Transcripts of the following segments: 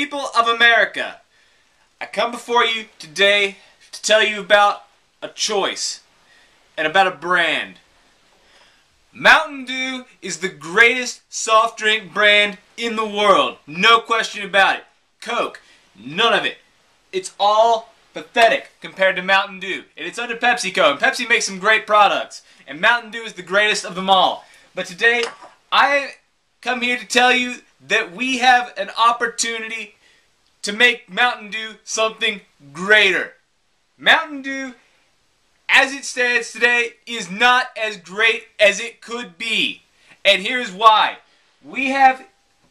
People of America, I come before you today to tell you about a choice and about a brand. Mountain Dew is the greatest soft drink brand in the world. No question about it. Coke, none of it. It's all pathetic compared to Mountain Dew. And it's under PepsiCo, and Pepsi makes some great products. And Mountain Dew is the greatest of them all. But today, I come here to tell you that we have an opportunity to make Mountain Dew something greater. Mountain Dew, as it stands today, is not as great as it could be. And here's why. We have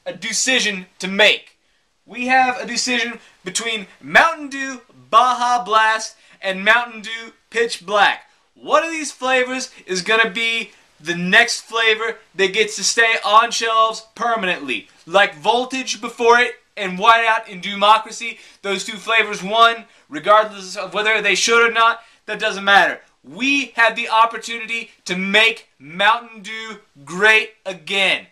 a decision to make. We have a decision between Mountain Dew Baja Blast and Mountain Dew Pitch Black. One of these flavors is going to be the next flavor that gets to stay on shelves permanently. Like Voltage before it and Whiteout in DEWmocracy, those two flavors won, regardless of whether they should or not, that doesn't matter. We have the opportunity to make Mountain Dew great again.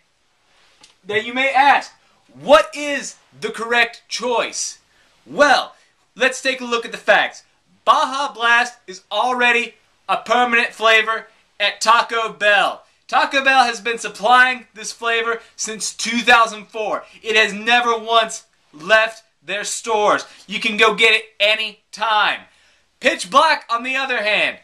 Now you may ask, what is the correct choice? Well, let's take a look at the facts. Baja Blast is already a permanent flavor at Taco Bell. Taco Bell has been supplying this flavor since 2004. It has never once left their stores. You can go get it any time. Pitch Black, on the other hand,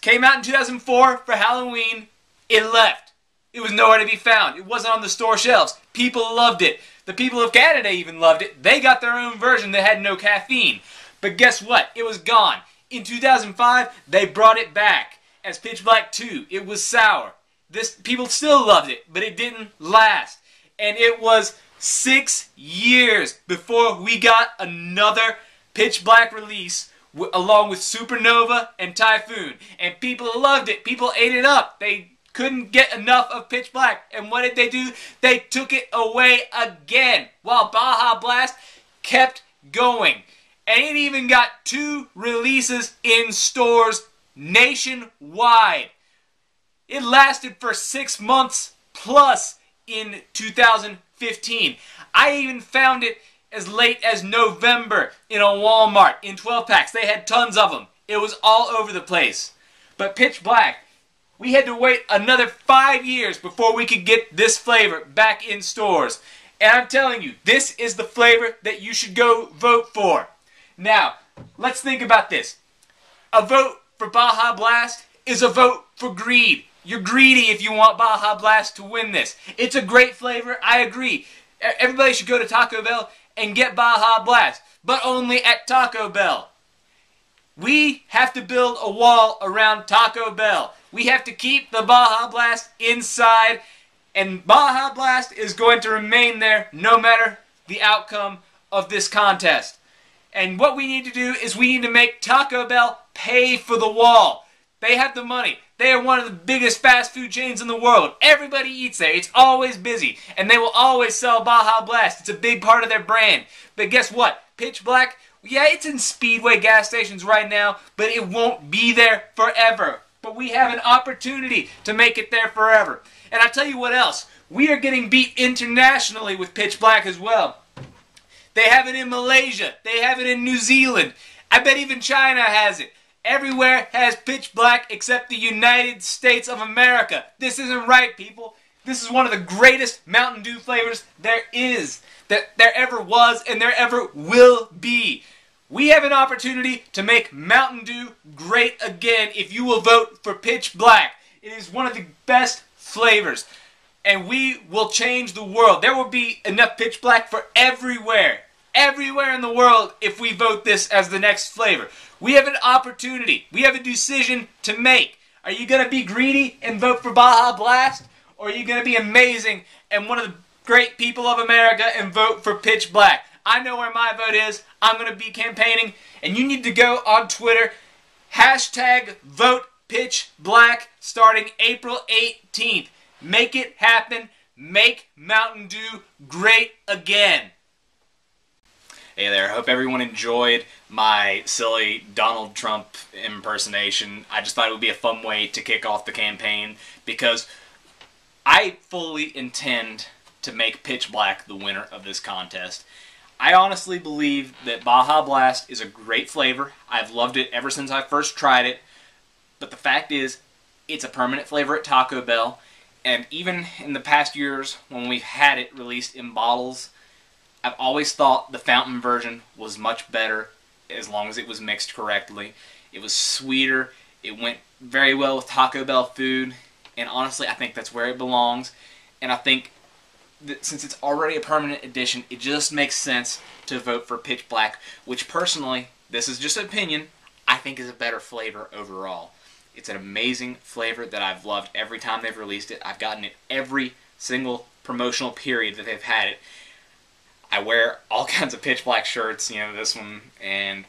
came out in 2004 for Halloween. It left. It was nowhere to be found. It wasn't on the store shelves. People loved it. The people of Canada even loved it. They got their own version that had no caffeine. But guess what? It was gone. In 2005, they brought it back as Pitch Black 2. It was sour. This people still loved it, but it didn't last. And it was six years before we got another Pitch Black release along with Supernova and Typhoon. And people loved it. People ate it up. They couldn't get enough of Pitch Black. And what did they do? They took it away again while Baja Blast kept going. And it even got two releases in stores nationwide. It lasted for six months plus in 2015. I even found it as late as November in a Walmart in 12 packs. They had tons of them. It was all over the place. But Pitch Black, we had to wait another five years before we could get this flavor back in stores. And I'm telling you, this is the flavor that you should go vote for. Now, let's think about this. A vote for Baja Blast is a vote for greed. You're greedy if you want Baja Blast to win this. It's a great flavor, I agree. Everybody should go to Taco Bell and get Baja Blast, but only at Taco Bell. We have to build a wall around Taco Bell. We have to keep the Baja Blast inside, and Baja Blast is going to remain there no matter the outcome of this contest. And what we need to do is we need to make Taco Bell pay for the wall. They have the money. They are one of the biggest fast food chains in the world. Everybody eats there. It's always busy. And they will always sell Baja Blast. It's a big part of their brand. But guess what? Pitch Black, yeah, it's in Speedway gas stations right now, but it won't be there forever. But we have an opportunity to make it there forever. And I tell you what else. We are getting beat internationally with Pitch Black as well. They have it in Malaysia. They have it in New Zealand. I bet even China has it. Everywhere has pitch black except the United States of America. This isn't right, people. This is one of the greatest Mountain Dew flavors there is, that there ever was, and there ever will be. We have an opportunity to make Mountain Dew great again if you will vote for Pitch Black. It is one of the best flavors. And we will change the world. There will be enough Pitch Black for everywhere everywhere in the world if we vote this as the next flavor. We have an opportunity. We have a decision to make. Are you going to be greedy and vote for Baja Blast? Or are you going to be amazing and one of the great people of America and vote for Pitch Black? I know where my vote is. I'm going to be campaigning. And you need to go on Twitter. Hashtag vote Pitch Black starting April 18th. Make it happen. Make Mountain Dew great again. Hey there, I hope everyone enjoyed my silly Donald Trump impersonation. I just thought it would be a fun way to kick off the campaign because I fully intend to make Pitch Black the winner of this contest. I honestly believe that Baja Blast is a great flavor. I've loved it ever since I first tried it. But the fact is, it's a permanent flavor at Taco Bell. And even in the past years when we've had it released in bottles, I've always thought the fountain version was much better as long as it was mixed correctly. It was sweeter. It went very well with Taco Bell food. And honestly, I think that's where it belongs. And I think that since it's already a permanent addition, it just makes sense to vote for Pitch Black, which personally, this is just an opinion, I think is a better flavor overall. It's an amazing flavor that I've loved every time they've released it. I've gotten it every single promotional period that they've had it. I wear all kinds of pitch black shirts, you know, this one and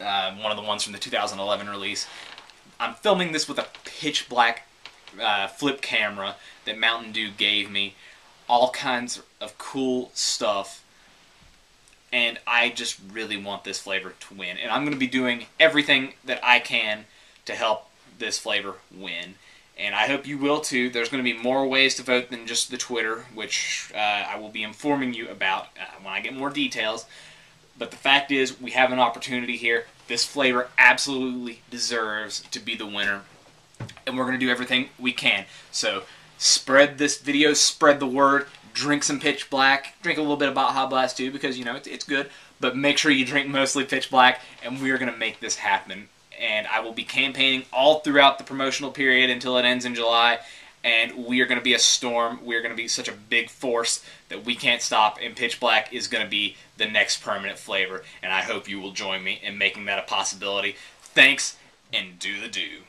uh, one of the ones from the 2011 release. I'm filming this with a pitch black uh, flip camera that Mountain Dew gave me. All kinds of cool stuff. And I just really want this flavor to win. And I'm going to be doing everything that I can to help this flavor win. And I hope you will too. There's going to be more ways to vote than just the Twitter, which uh, I will be informing you about uh, when I get more details. But the fact is, we have an opportunity here. This flavor absolutely deserves to be the winner. And we're going to do everything we can. So spread this video, spread the word, drink some Pitch Black, drink a little bit of Baja Blast too because, you know, it's, it's good. But make sure you drink mostly Pitch Black, and we are going to make this happen and I will be campaigning all throughout the promotional period until it ends in July. And we are going to be a storm. We are going to be such a big force that we can't stop. And Pitch Black is going to be the next permanent flavor. And I hope you will join me in making that a possibility. Thanks, and do the Dew.